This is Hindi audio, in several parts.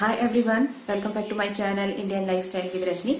Hi everyone welcome back to my channel Indian lifestyle with Rajni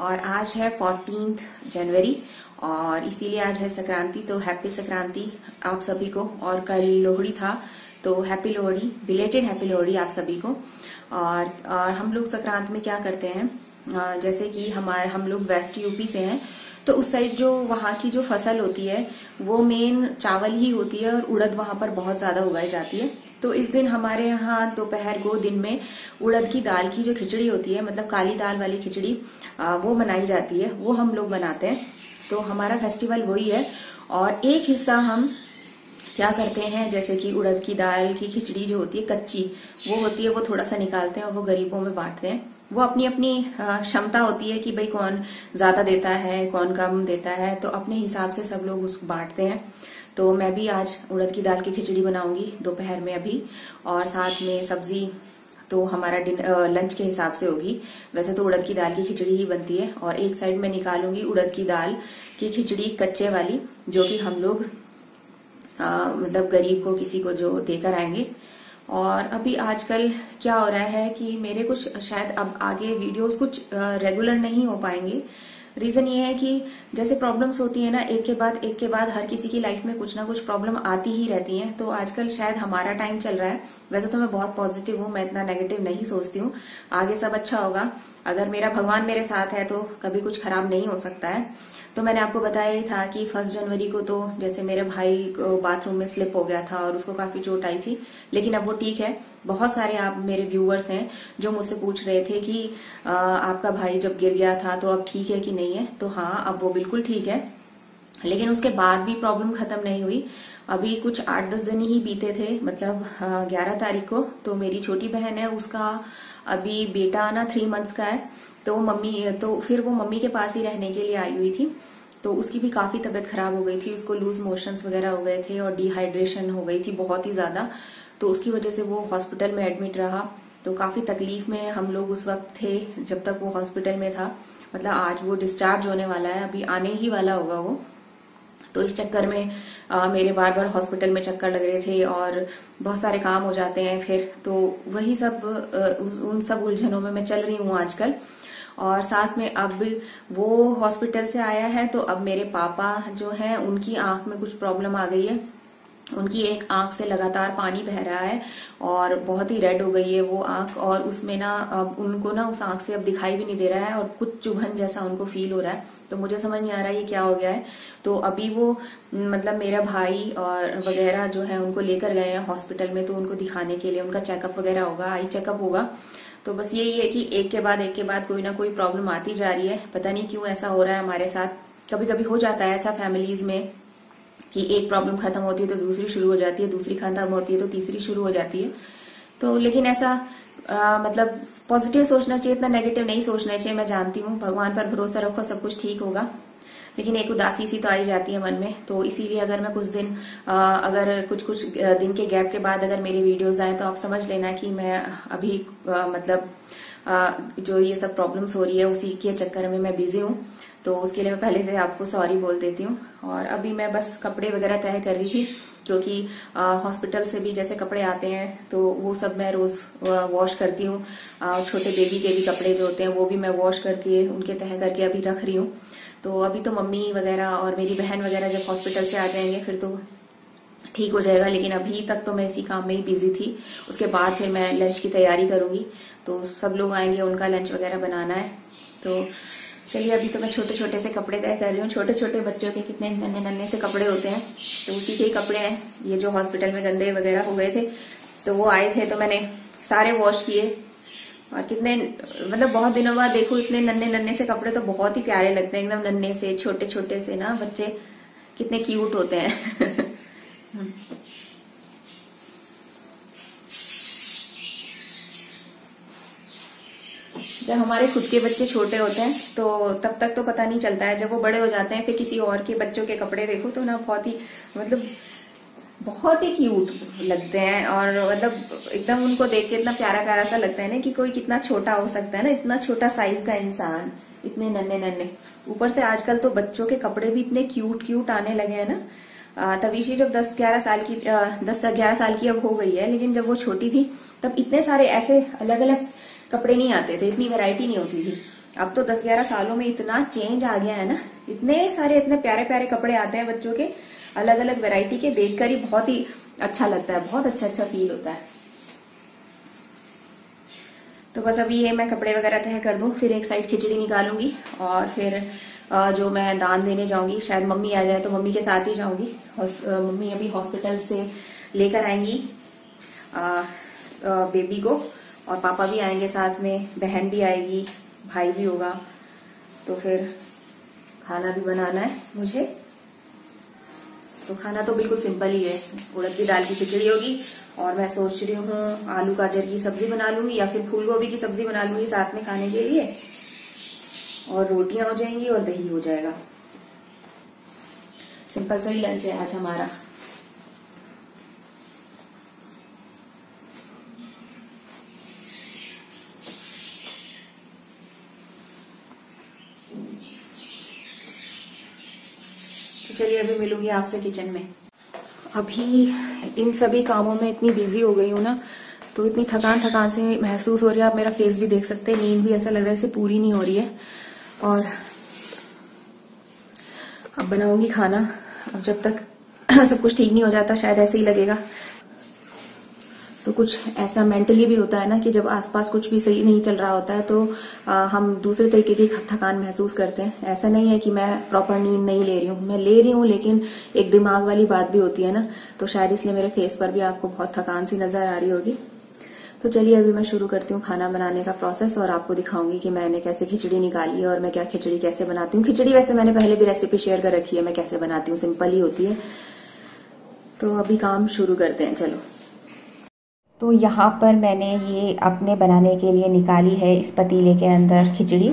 और आज है फोर्टीन जनवरी और इसीलिए आज है संक्रांति तो हैप्पी संक्रांति आप सभी को। और कल लोहड़ी था तो happy Lohri belated happy Lohri आप सभी को। और, और हम लोग संक्रांत में क्या करते हैं जैसे कि हमारे हम लोग वेस्ट यूपी से हैं तो उस साइड जो वहाँ की जो फ़सल होती है वो मेन चावल ही होती है और उड़द वहाँ पर बहुत ज़्यादा उगाई जाती है। तो इस दिन हमारे यहाँ दोपहर को दिन में उड़द की दाल की जो खिचड़ी होती है मतलब काली दाल वाली खिचड़ी वो बनाई जाती है, वो हम लोग बनाते हैं। तो हमारा फेस्टिवल वही है और एक हिस्सा हम क्या करते हैं, जैसे कि उड़द की दाल की खिचड़ी जो होती है, कच्ची, वो होती है, वो थोड़ा सा निकालते हैं और वो गरीबों में बांटते हैं। वो अपनी अपनी क्षमता होती है कि भाई कौन ज़्यादा देता है, कौन कम देता है तो अपने हिसाब से सब लोग उसको बांटते हैं। तो मैं भी आज उड़द की दाल की खिचड़ी बनाऊँगी दोपहर में अभी और साथ में सब्ज़ी तो हमारा लंच के हिसाब से होगी। वैसे तो उड़द की दाल की खिचड़ी ही बनती है और एक साइड में निकालूँगी उड़द की दाल की खिचड़ी कच्चे वाली जो कि हम लोग आ, मतलब गरीब को किसी को जो देकर आएँगे। और अभी आजकल क्या हो रहा है कि मेरे कुछ शायद अब आगे वीडियोस कुछ रेगुलर नहीं हो पाएँगे रीजन ये है कि जैसे प्रॉब्लम्स होती है ना, एक के बाद, एक के बाद हर किसी की लाइफ में कुछ ना कुछ प्रॉब्लम आती ही रहती है। तो आजकल शायद हमारा टाइम चल रहा है। वैसे तो मैं बहुत पॉजिटिव हूँ, मैं इतना नेगेटिव नहीं सोचती हूँ। आगे सब अच्छा होगा। अगर मेरा भगवान मेरे साथ है तो कभी कुछ खराब नहीं हो सकता है। तो मैंने आपको बताया ही था कि फ़र्स्ट जनवरी को तो जैसे मेरे भाई बाथरूम में स्लिप हो गया था और उसको काफ़ी चोट आई थी, लेकिन अब वो ठीक है। बहुत सारे आप मेरे व्यूअर्स हैं जो मुझसे पूछ रहे थे कि आपका भाई जब गिर गया था तो अब ठीक है कि नहीं है? तो हाँ अब वो बिल्कुल ठीक है। लेकिन उसके बाद भी प्रॉब्लम खत्म नहीं हुई। अभी कुछ आठ दस दिन ही बीते थे मतलब ग्यारह तारीख को। तो मेरी छोटी बहन है, उसका अभी बेटा ना थ्री मंथ्स का है। तो मम्मी तो फिर वो मम्मी के पास ही रहने के लिए आई हुई थी। तो उसकी भी काफ़ी तबीयत खराब हो गई थी उसको लूज मोशंस वगैरह हो गए थे और डिहाइड्रेशन हो गई थी बहुत ही ज़्यादा। तो उसकी वजह से वो हॉस्पिटल में एडमिट रहा। तो काफ़ी तकलीफ़ में हम लोग उस वक्त थे जब तक वो हॉस्पिटल में था। मतलब आज वो डिस्चार्ज होने वाला है अभी आने ही वाला होगा वो। तो इस चक्कर में आ, मेरे बार बार हॉस्पिटल में चक्कर लग रहे थे और बहुत सारे काम हो जाते हैं फिर। तो वही सब उन सब उलझनों में मैं चल रही हूँ आजकल। और साथ में अब वो हॉस्पिटल से आया है तो अब मेरे पापा जो है, उनकी आँख में कुछ प्रॉब्लम आ गई है। उनकी एक आँख से लगातार पानी बह रहा है और बहुत ही रेड हो गई है वो आँख और उसमें ना, अब उनको ना उस आँख से अब दिखाई भी नहीं दे रहा है और कुछ चुभन जैसा उनको फील हो रहा है। तो मुझे समझ नहीं आ रहा ये क्या हो गया है। तो अभी वो मतलब मेरा भाई और वगैरह जो है, उनको लेकर गए हैं हॉस्पिटल में तो उनको दिखाने के लिए उनका चेकअप वगैरह होगा आई चेकअप होगा। तो बस यही है कि एक के बाद एक के बाद कोई ना कोई प्रॉब्लम आती जा रही है। पता नहीं क्यों ऐसा हो रहा है हमारे साथ। कभी कभी हो जाता है ऐसा फैमिलीज़ में कि एक प्रॉब्लम खत्म होती है तो दूसरी शुरू हो जाती है दूसरी खत्म होती है तो तीसरी शुरू हो जाती है। तो लेकिन ऐसा आ, मतलब पॉजिटिव सोचना चाहिए इतना नेगेटिव नहीं सोचना चाहिए मैं जानती हूँ। भगवान पर भरोसा रखो सब कुछ ठीक होगा। लेकिन एक उदासी सी तो आई जाती है मन में। तो इसीलिए अगर मैं कुछ दिन अगर कुछ कुछ दिन के गैप के बाद अगर मेरी वीडियोस आए तो आप समझ लेना कि मैं अभी मतलब जो ये सब प्रॉब्लम्स हो रही है उसी के चक्कर में मैं बिज़ी हूँ। तो उसके लिए मैं पहले से आपको सॉरी बोल देती हूँ। और अभी मैं बस कपड़े वगैरह तय कर रही थी, क्योंकि हॉस्पिटल से भी जैसे कपड़े आते हैं तो वो सब मैं रोज वॉश करती हूँ। छोटे बेबी के भी कपड़े जो होते हैं वो भी मैं वॉश करके, उनके तह करके अभी रख रही हूँ। तो अभी तो मम्मी वगैरह और मेरी बहन वगैरह जब हॉस्पिटल से आ जाएँगे, फिर तो ठीक हो जाएगा। लेकिन अभी तक तो मैं इसी काम में ही बिज़ी थी। उसके बाद फिर मैं लंच की तैयारी करूँगी। तो सब लोग आएँगे, उनका लंच वगैरह बनाना है। तो चलिए, अभी तो मैं छोटे छोटे से कपड़े तय कर रही हूँ। छोटे छोटे बच्चों के कितने नन्हे नन्हे से कपड़े होते हैं। तो उसी के ही कपड़े हैं। ये जो हॉस्पिटल में गंदे वगैरह हो गए थे तो वो आए थे तो मैंने सारे वॉश किए। और कितने मतलब बहुत दिनों बाद देखो इतने नन्हे नन्हे से कपड़े तो बहुत ही प्यारे लगते हैं, एकदम नन्हे से छोटे छोटे से ना, बच्चे कितने क्यूट होते हैं। जब हमारे खुद के बच्चे छोटे होते हैं तो तब तक तो पता नहीं चलता है, जब वो बड़े हो जाते हैं, फिर किसी और के बच्चों के कपड़े देखो तो ना बहुत ही मतलब बहुत ही क्यूट लगते हैं और मतलब एकदम उनको देख के इतना प्यारा प्यारा सा लगता है ना कि कोई कितना छोटा हो सकता है ना, इतना छोटा साइज़ का इंसान, इतने नन्हे नन्हे। ऊपर से आजकल तो बच्चों के कपड़े भी इतने क्यूट क्यूट आने लगे हैं ना। तवीशी जब 10-11 साल की दस ग्यारह साल की अब हो गई है, लेकिन जब वो छोटी थी, तब इतने सारे ऐसे अलग अलग कपड़े नहीं आते थे, इतनी वैरायटी नहीं होती थी। अब तो 10-11 सालों में इतना चेंज आ गया है ना। इतने सारे, इतने प्यारे प्यारे कपड़े आते हैं बच्चों के अलग अलग वेराइटी के देखकर ही बहुत ही अच्छा लगता है, बहुत अच्छा अच्छा फील होता है। तो बस अभी ये मैं कपड़े वगैरह तय कर दूँ, फिर एक साइड खिचड़ी निकालूँगी और फिर जो मैं दान देने जाऊँगी, शायद मम्मी आ जाए तो मम्मी के साथ ही जाऊँगी। मम्मी अभी हॉस्पिटल से लेकर आएँगी बेबी को और पापा भी आएँगे साथ में, बहन भी आएगी, भाई भी होगा। तो फिर खाना भी बनाना है मुझे। तो खाना तो बिल्कुल सिंपल ही है। उड़द की दाल की खिचड़ी होगी और मैं सोच रही हूँ, आलू गाजर की सब्ज़ी बना लूँगी या फिर फूल गोभी की सब्ज़ी बना लूँगी साथ में खाने के लिए। और रोटियाँ हो जाएँगी और दही हो जाएगा। सिंपल सा ही लंच है आज हमारा। चलिए अभी मिलूँगी आपसे किचन में। अभी इन सभी कामों में इतनी बिज़ी हो गई हूँ ना तो इतनी थकान थकान से महसूस हो रही है। आप मेरा फेस भी देख सकते हैं, नींद भी ऐसा लग रहा है इसे पूरी नहीं हो रही है। और अब बनाऊँगी खाना। अब जब तक सब कुछ ठीक नहीं हो जाता, शायद ऐसे ही लगेगा। तो कुछ ऐसा मेंटली भी होता है ना कि जब आसपास कुछ भी सही नहीं चल रहा होता है तो आ, हम दूसरे तरीके की थकान महसूस करते हैं। ऐसा नहीं है कि मैं प्रॉपर नींद नहीं ले रही हूँ। मैं ले रही हूँ लेकिन एक दिमाग वाली बात भी होती है ना तो शायद इसलिए मेरे फेस पर भी आपको बहुत थकान सी नज़र आ रही होगी। तो चलिए अभी मैं शुरू करती हूँ खाना बनाने का प्रोसेस और आपको दिखाऊँगी कि मैंने कैसे खिचड़ी निकाली है और मैं क्या खिचड़ी कैसे बनाती हूँ। खिचड़ी वैसे मैंने पहले भी रेसिपी शेयर कर रखी है मैं कैसे बनाती हूँ सिंपल ही होती है। तो अभी काम शुरू करते हैं चलो। तो यहाँ पर मैंने ये अपने बनाने के लिए निकाली है इस पतीले के अंदर खिचड़ी।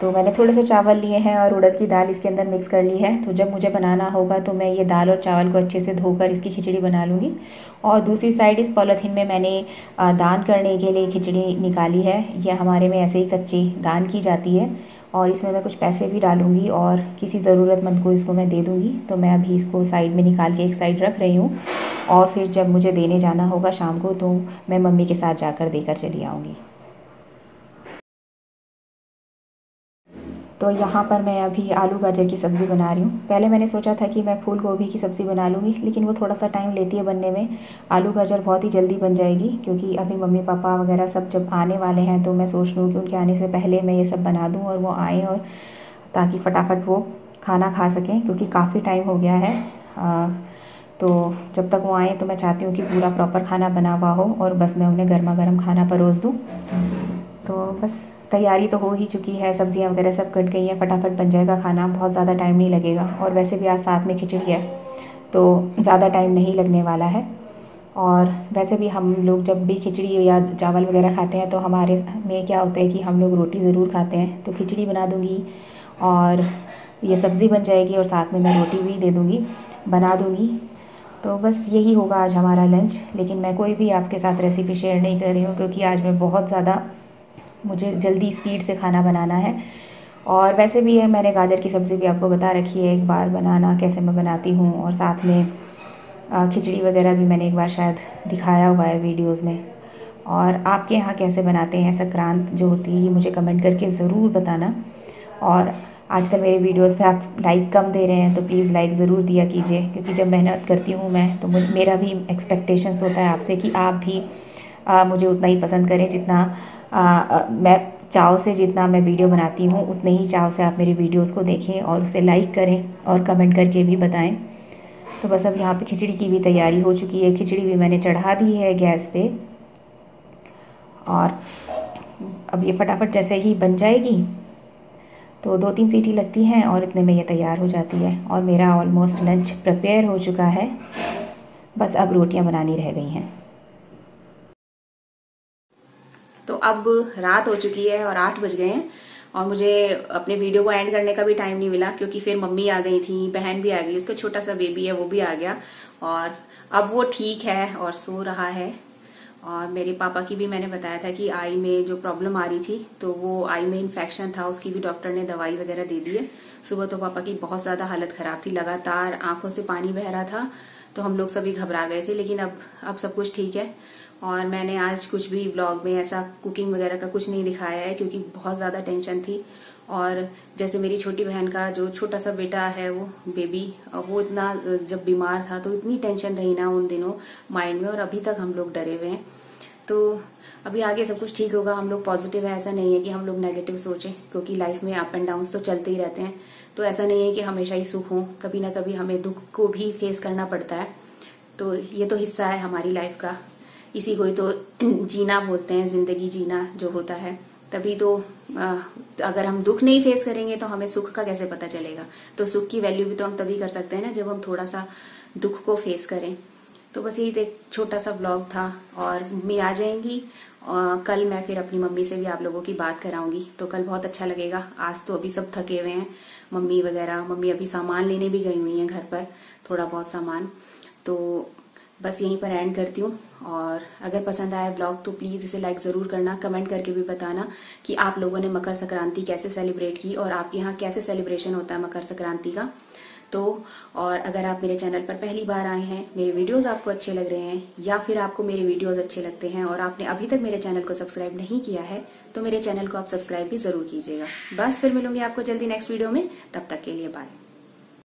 तो मैंने थोड़े से चावल लिए हैं और उड़द की दाल इसके अंदर मिक्स कर ली है। तो जब मुझे बनाना होगा तो मैं ये दाल और चावल को अच्छे से धोकर इसकी खिचड़ी बना लूँगी। और दूसरी साइड इस पॉलीथीन में मैंने दान करने के लिए खिचड़ी निकाली है। यह हमारे में ऐसे ही कच्ची दान की जाती है। और इसमें मैं कुछ पैसे भी डालूँगी और किसी ज़रूरतमंद को इसको मैं दे दूँगी। तो मैं अभी इसको साइड में निकाल के एक साइड रख रही हूँ और फिर जब मुझे देने जाना होगा शाम को तो मैं मम्मी के साथ जाकर देकर चली आऊँगी। तो यहाँ पर मैं अभी आलू गाजर की सब्ज़ी बना रही हूँ। पहले मैंने सोचा था कि मैं फूल गोभी की सब्ज़ी बना लूँगी, लेकिन वो थोड़ा सा टाइम लेती है बनने में। आलू गाजर बहुत ही जल्दी बन जाएगी, क्योंकि अभी मम्मी, पापा वगैरह सब जब आने वाले हैं तो मैं सोच हूँ कि उनके आने से पहले मैं ये सब बना दूँ और वो आएँ और ताकि फ़टाफट वो खाना खा सकें, क्योंकि काफ़ी टाइम हो गया है। तो जब तक वो आएँ तो मैं चाहती हूँ कि पूरा प्रॉपर खाना बना हुआ हो और बस मैं उन्हें गर्मा गर्म खाना परोस दूँ। तो बस तैयारी तो हो ही चुकी है, सब्ज़ियाँ वगैरह सब कट गई हैं, फटाफट बन जाएगा खाना, बहुत ज़्यादा टाइम नहीं लगेगा और वैसे भी आज साथ में खिचड़ी है तो ज़्यादा टाइम नहीं लगने वाला है। और वैसे भी हम लोग जब भी खिचड़ी या चावल वगैरह खाते हैं तो हमारे में क्या होता है कि हम लोग रोटी ज़रूर खाते हैं तो खिचड़ी बना दूँगी और ये सब्ज़ी बन जाएगी और साथ में मैं रोटी भी दे दूँगी, बना दूँगी। तो बस यही होगा आज हमारा लंच लेकिन मैं कोई भी आपके साथ रेसिपी शेयर नहीं कर रही हूँ, क्योंकि आज मैं बहुत ज़्यादा मुझे जल्दी स्पीड से खाना बनाना है। और वैसे भी है मैंने गाजर की सब्ज़ी भी आपको बता रखी है, एक बार बनाना, कैसे मैं बनाती हूँ। और साथ में खिचड़ी वगैरह भी मैंने एक बार शायद दिखाया हुआ है वीडियोज़ में। और आपके यहाँ कैसे बनाते हैं संक्रांत जो होती है मुझे कमेंट करके ज़रूर बताना। और आजकल मेरे वीडियोस पे आप लाइक कम दे रहे हैं तो प्लीज़ लाइक ज़रूर दिया कीजिए। क्योंकि जब मेहनत करती हूँ मैं तो मेरा भी एक्सपेक्टेशंस होता है आपसे कि आप भी आ, मुझे उतना ही पसंद करें जितना आ, आ, मैं चाव से जितना मैं वीडियो बनाती हूँ उतने ही चाव से आप मेरी वीडियोस को देखें और उसे लाइक करें और कमेंट करके भी बताएँ। तो बस अब यहाँ पे खिचड़ी की भी तैयारी हो चुकी है। खिचड़ी भी मैंने चढ़ा दी है गैस पे। और अब ये फटाफट जैसे ही बन जाएगी तो दो तीन सीटी लगती हैं और इतने में ये तैयार हो जाती है और मेरा ऑलमोस्ट लंच प्रिपेयर हो चुका है। बस अब रोटियाँ बनानी रह गई हैं। तो अब रात हो चुकी है और आठ बज गए हैं और मुझे अपने वीडियो को एंड करने का भी टाइम नहीं मिला क्योंकि फिर मम्मी आ गई थी, बहन भी आ गई, उसका छोटा सा बेबी है, वो भी आ गया और अब वो ठीक है और सो रहा है। और मेरे पापा की भी मैंने बताया था कि आई में जो प्रॉब्लम आ रही थी तो वो आई में इन्फेक्शन था, उसकी भी डॉक्टर ने दवाई वगैरह दे दी है। सुबह तो पापा की बहुत ज़्यादा हालत खराब थी, लगातार आँखों से पानी बह रहा था तो हम लोग सभी घबरा गए थे, लेकिन अब अब सब कुछ ठीक है। और मैंने आज कुछ भी ब्लॉग में ऐसा कुकिंग वगैरह का कुछ नहीं दिखाया है, क्योंकि बहुत ज़्यादा टेंशन थी। और जैसे मेरी छोटी बहन का जो छोटा सा बेटा है, वो बेबी वो इतना, जब बीमार था तो इतनी टेंशन रही ना उन दिनों माइंड में, और अभी तक हम लोग डरे हुए हैं। तो अभी आगे सब कुछ ठीक होगा, हम लोग पॉजिटिव है, ऐसा नहीं है कि हम लोग नेगेटिव सोचें, क्योंकि लाइफ में अप एंड डाउन तो चलते ही रहते हैं। तो ऐसा नहीं है कि हमेशा ही सुख हो, कभी ना कभी हमें दुख को भी फेस करना पड़ता है। तो ये तो हिस्सा है हमारी लाइफ का। इसी को ही तो जीना बोलते हैं, ज़िंदगी जीना जो होता है। तभी तो अगर हम दुख नहीं फेस करेंगे तो हमें सुख का कैसे पता चलेगा? तो सुख की वैल्यू भी तो हम तभी कर सकते हैं ना जब हम थोड़ा सा दुख को फेस करें। तो बस यही एक छोटा सा ब्लॉग था और मम्मी आ जाएँगी। और कल मैं फिर अपनी मम्मी से भी आप लोगों की बात कराऊँगी। तो कल बहुत अच्छा लगेगा। आज तो अभी सब थके हुए हैं। मम्मी वगैरह, मम्मी अभी सामान लेने भी गई हुई हैं घर पर, थोड़ा बहुत सामान। तो बस यहीं पर एंड करती हूँ। और अगर पसंद आया ब्लॉग तो प्लीज़ इसे लाइक ज़रूर करना कमेंट करके भी बताना कि आप लोगों ने मकर संक्रांति कैसे सेलिब्रेट की और आपके यहाँ कैसे सेलिब्रेशन होता है मकर संक्रांति का। तो और अगर आप मेरे चैनल पर पहली बार आए हैं, मेरे वीडियोस आपको अच्छे लग रहे हैं, या फिर आपको मेरे वीडियोस अच्छे लगते हैं और आपने अभी तक मेरे चैनल को सब्सक्राइब नहीं किया है तो मेरे चैनल को आप सब्सक्राइब भी ज़रूर कीजिएगा। बस फिर मिलूँगी आपको जल्दी नेक्स्ट वीडियो में, तब तक के लिए बाय